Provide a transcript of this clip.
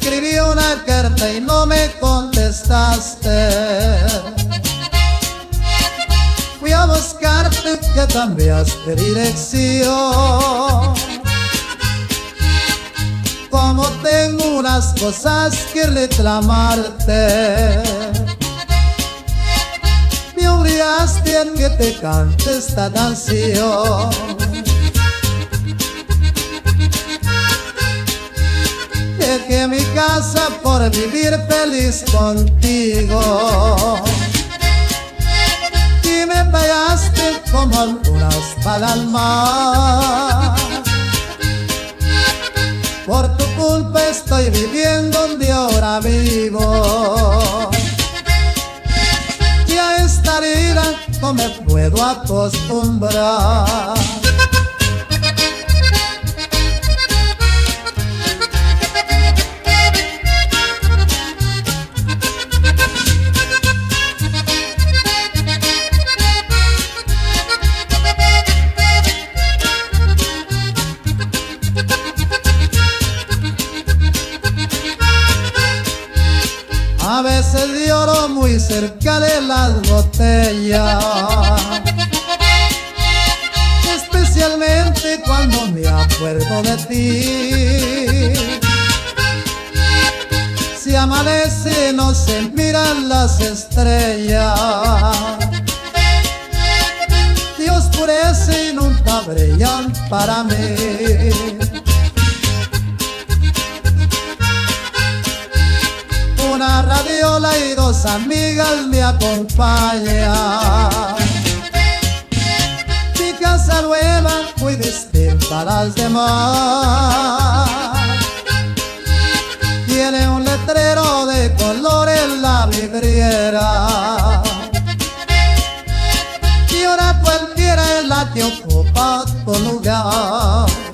llamé y no me contestaste. Fui a buscarte que cambiaste dirección. Como tengo unas cosas que reclamarte. Me obligaste a que te cante esta canción. Por vivir feliz contigo. Y me fallaste como algunas para el mar Por tu culpa estoy viviendo donde ahora vivo. Y a esta vida no me puedo acostumbrar A veces lloro muy cerca de las botellas. Especialmente cuando me acuerdo de ti. Si amanece no se miran las estrellas. Dios purece y nunca brillan para mí una radiola y dos amigas me acompañan. Mi casa nueva muy distinta a las demás. Tiene un letrero de color en la vidriera. Y ahora cualquiera es la que ocupa tu lugar.